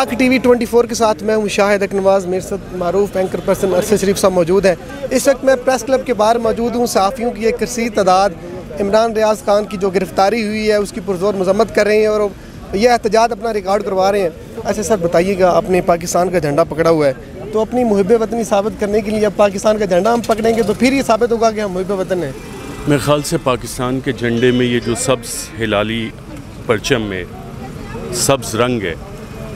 पाक T V twenty four के साथ मैं हूँ शाहिद अकनवाज, मेरे साथ मरूफ एंकर पर्सन अरसद शरीफ साहब मौजूद हैं। इस वक्त मैं प्रेस क्लब के बाहर मौजूद हूँ सहाफ़ियों की एक कसीर तादाद इमरान रियाज खान की जो गिरफ्तारी हुई है, उसकी पुरजोर मजम्मत कर रहे हैं और यह एहतजाज अपना रिकॉर्ड करवा रहे हैं। ऐसे सर, बताइएगा अपने पाकिस्तान का झंडा पकड़ा हुआ है तो अपनी मुहब वतनी साबित करने के लिए अब पाकिस्तान का झंडा हम पकड़ेंगे तो फिर ये साबित होगा कि हम मुहब वतन हैं। मेरे ख्याल से पाकिस्तान के झंडे में ये जो सब्ज़, हिलाली, परचम में सब्ज़ रंग है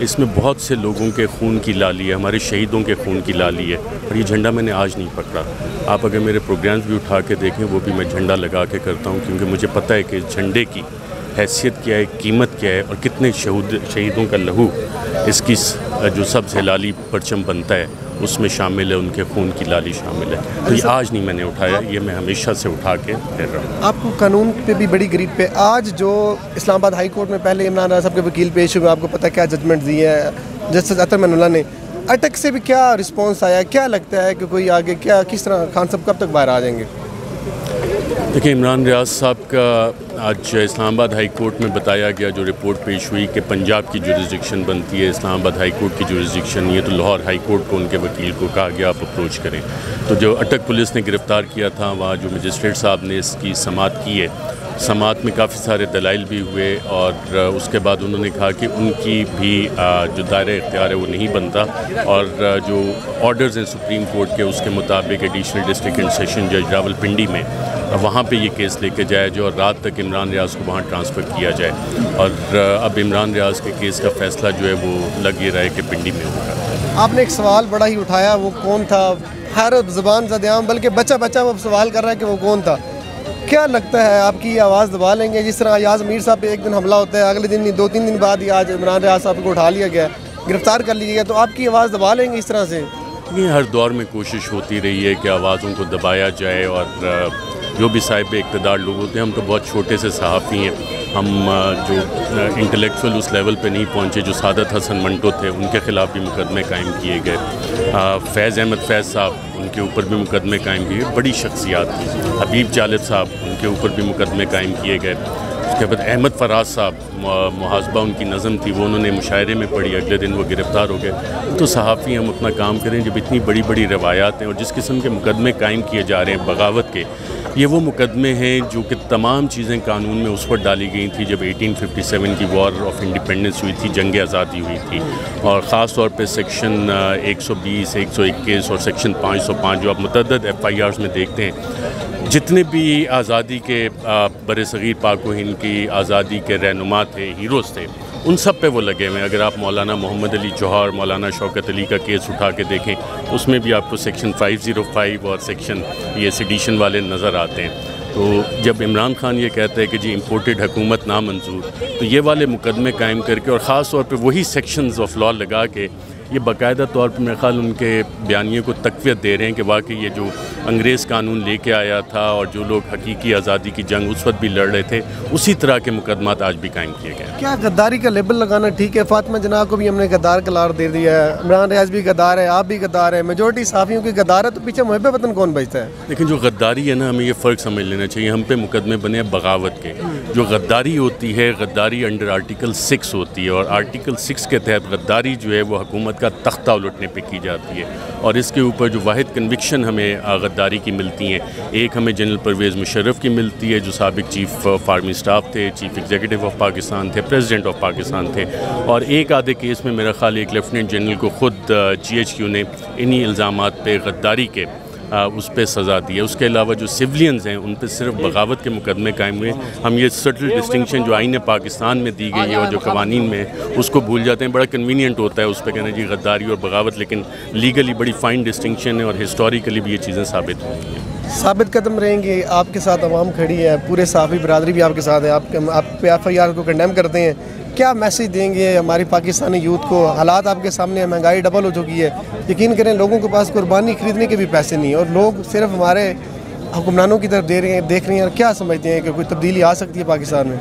इसमें बहुत से लोगों के खून की लाली है, हमारे शहीदों के खून की लाली है, और ये झंडा मैंने आज नहीं पकड़ा। आप अगर मेरे प्रोग्राम्स भी उठा के देखें, वो भी मैं झंडा लगा के करता हूँ, क्योंकि मुझे पता है कि झंडे की हैसियत क्या है कीमत क्या है और कितने शहूद शहीदों का लहू इसकी जो सब्ज़ हिलाली परचम बनता है उसमें शामिल है उनके खून की लाली शामिल है। तो ये आज नहीं मैंने उठाया ये मैं हमेशा से उठा के फिर रहा हूँ। आपको कानून पे भी बड़ी गरीब पे आज जो इस्लामाबाद हाई कोर्ट में पहले इमरान राजा साहब के वकील पेश हुए आपको पता क्या जजमेंट दी है जस्टिस अतर मनला ने। अटक से भी क्या रिस्पॉन्स आया क्या लगता है कि कोई आगे क्या किस तरह खान साहब कब तक बाहर आ जाएँगे? देखिए, इमरान रियाज साहब का आज इस्लामाबाद हाई कोर्ट में बताया गया जो रिपोर्ट पेश हुई कि पंजाब की जुरिस्डिक्शन बनती है, इस्लामाबाद हाई कोर्ट की जुरिस्डिक्शन ये तो लाहौर हाई कोर्ट को उनके वकील को कहा गया, आप अप्रोच करें। तो जो अटक पुलिस ने गिरफ़्तार किया था, वहाँ जो मजिस्ट्रेट साहब ने इसकी समात की है समात में काफ़ी सारे दलाइल भी हुए और उसके बाद उन्होंने कहा कि उनकी भी जो दायरा इख्तियार है वो नहीं बनता और जो ऑर्डर्स हैं सुप्रीम कोर्ट के, उसके मुताबिक एडिशनल डिस्ट्रिक्ट एंड सेशन जज रावलपिंडी में वहाँ पे ये केस लेके जाया जाए और रात तक इमरान रियाज को वहाँ ट्रांसफ़र किया जाए। और अब इमरान रियाज के केस का फ़ैसला जो है वो लग ये रहा है कि पिंडी में होगा। आपने एक सवाल बड़ा ही उठाया वो कौन था? हर ज़बान जद्याम बल्कि बच्चा बच्चा वो सवाल कर रहा है कि वो कौन था। क्या लगता है आपकी आवाज़ दबा लेंगे? जिस तरह अयाज मीर साहब पे एक दिन हमला होता है अगले दिन दो तीन दिन बाद ही आज इमरान रियाज साहब को उठा लिया गया गिरफ़्तार कर लिया गया तो आपकी आवाज़ दबा लेंगे इस तरह से? ये हर दौर में कोशिश होती रही है कि आवाज़ों को दबाया जाए और जो भी साहिब इकतदार लोग होते हैं, हम तो बहुत छोटे से सहाफ़ी हैं। हम जो इंटेलेक्चुअल उस लेवल पे नहीं पहुँचे, जो सादत हसन मंटो थे, उनके ख़िलाफ़ भी मुकदमे कायम किए गए। फैज़ अहमद फैज़ साहब, उनके ऊपर भी मुकदमे कायम किए बड़ी शख्सियात थी हबीब जालिब साहब, उनके ऊपर भी मुकदमे कायम किए गए। उसके बाद अहमद फराज साहब मुहासबा उनकी नज़म थी, वो उन्होंने मुशायरे में पढ़ी, अगले दिन वो गिरफ़्तार हो गए। तो सहाफ़ी हम अपना काम करें, जब इतनी बड़ी बड़ी रवायात हैं और जिस किस्म के मुकदमे कायम किए जा रहे हैं, बगावत के ये वो मुकदमे हैं जो कि तमाम चीज़ें कानून में उस पर डाली गई थी जब 1857 की वॉर ऑफ़ इंडिपेंडेंस हुई थी जंग आज़ादी हुई थी। और ख़ास तौर पे सेक्शन 120, 121 और सेक्शन 505 जो आप मतद एफ़ आई में देखते हैं जितने भी आज़ादी के बर सग़ीर हिंद की आज़ादी के रहनुमा थे हीरोज़ थे उन सब पे वो लगे हुए हैं। अगर आप मौलाना मोहम्मद अली जौहर, मौलाना शौकत अली का केस उठा के देखें, उसमें भी आपको सेक्शन 505 और सेक्शन ये सिडिशन वाले नज़र आते हैं। तो जब इमरान खान ये कहते हैं कि जी इम्पोर्टेड हुकूमत नामंजूर तो ये वाले मुकदमे कायम करके और ख़ास तौर पर वही सेक्शन ऑफ़ लॉ लगा के ये बाकायदा तौर पर मेरे ख्याल उनके बयानिए को तकवीत दे रहे हैं कि वाकई ये जो अंग्रेज़ कानून लेके आया था और जो लोग हकीकी आज़ादी की जंग उस वक्त भी लड़ रहे थे उसी तरह के मुकदमात आज भी कायम किए गए क्या गद्दारी का लेबल लगाना ठीक है? फातमा जना को भी हमने गद्दार कलार दे दिया है। इमरान रियाज भी गद्दार है आप भी गद्दार है। मेजोरिटी साफियों की गद्दार है तो पीछे मुहब वतन कौन बचता है? लेकिन जो गद्दारी है ना हमें ये फ़र्क समझ लेना चाहिए हम पे मुकदमे बने बगावत के। जो गद्दारी होती है गद्दारी अंडर आर्टिकल सिक्स होती है और आर्टिकल सिक्स के तहत गद्दारी जो है वो हुकूमत का तख्ता उलटने पर की जाती है। और इसके ऊपर जो वाद कन्विक्शन हमें गद्दारी की मिलती हैं, एक हमें जनरल परवेज़ मुशर्रफ की मिलती है, जो सबक चीफ फार्मी स्टाफ थे चीफ एग्जीक्यूटिव ऑफ़ पाकिस्तान थे प्रेसिडेंट ऑफ़ पाकिस्तान थे। और एक आधे केस में मेरा ख्याल एक लेफ्टिनेंट जनरल को ख़ुद जी एच क्यू ने इन्हीं इल्ज़ाम पे गद्दारी के आ, उस पर सज़ा दी है। उसके अलावा जो सिविलियंस हैं उन पर सिर्फ़ बगावत के मुकदमे कायम हुए। हम ये सटल डिस्टिंक्शन जो आइन पाकिस्तान में दी गई है और जो कवानीन में उसको भूल जाते हैं। बड़ा कन्वीनियंट होता है उस पर कहना जी गद्दारी और बगावत लेकिन लीगली बड़ी फ़ाइन डिस्टिंक्शन है और हिस्टोरिकली भी ये चीज़ें साबित हुई हैं। साबित कदम रहेंगे, आपके साथ आवाम खड़ी है, पूरे साफ़ी बरदरी भी आपके साथ है, आप पे एफ़ आई आर को कंडेम करते हैं। क्या मैसेज देंगे हमारी पाकिस्तानी यूथ को? हालात आपके सामने महँगाई डबल हो चुकी है। यकीन करें, लोगों के पास कुर्बानी खरीदने के भी पैसे नहीं और लोग सिर्फ़ हमारे हुक्मरानों की तरफ़ दे रहे हैं, देख रहे हैं और क्या समझते हैं कि कोई तब्दीली आ सकती है पाकिस्तान में?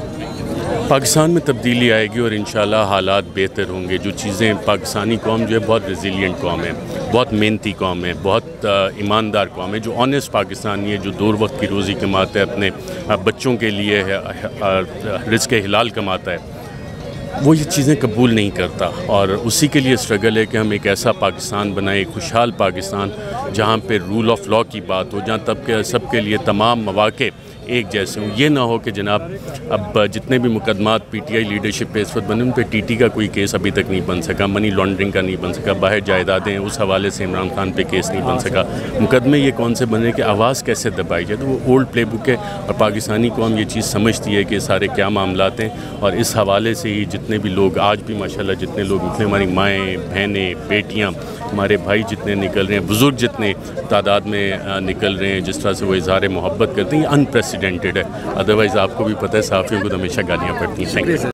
पाकिस्तान में तब्दीली आएगी और इन हालात बेहतर होंगे। जो चीज़ें पाकिस्तानी कौम जो है बहुत रेजिलियंट कौम है, बहुत मेहनती कौम है, बहुत ईमानदार कौम है, जो ऑनेस्ट पाकिस्तानी है, जो दूर वक्त की रोज़ी कमाता है, अपने बच्चों के लिए रिस्क हिलाल कमाता है, वो ये चीज़ें कबूल नहीं करता। और उसी के लिए स्ट्रगल है कि हम एक ऐसा पाकिस्तान बनाए खुशहाल पाकिस्तान, जहाँ पे रूल ऑफ़ लॉ की बात हो, जहाँ तब के सब के लिए तमाम मौाक़े एक जैसे हों। ये ना हो कि जनाब, अब जितने भी मुकदमात पीटीआई लीडरशिप पे इस वक्त बने, उन पर टी टी का कोई केस अभी तक नहीं बन सका। मनी लॉन्ड्रिंग का नहीं बन सका। बाहर जायदादें उस हवाले से इमरान खान पे केस नहीं बन सका। मुकदमे ये कौन से बने कि आवाज़ कैसे दबाई जाए? तो वो ओल्ड प्ले बुक है और पाकिस्तानी कौम ये चीज़ समझती है कि सारे क्या मामला हैं। और इस हवाले से ही जितने भी लोग, आज भी माशा जितने लोग निकले, हमारी माएँ, बहनें, बेटियाँ, हमारे भाई जितने निकल रहे हैं, बुज़ुर्ग जितने तादाद में निकल रहे हैं, जिस तरह से वो इजहार मोहब्बत करते हैं, ये अनप्रेसिडेंटेड है। अदरवाइज़ आपको भी पता है, साफ़ियों को तो हमेशा गालियाँ पड़ती हैं। Thank you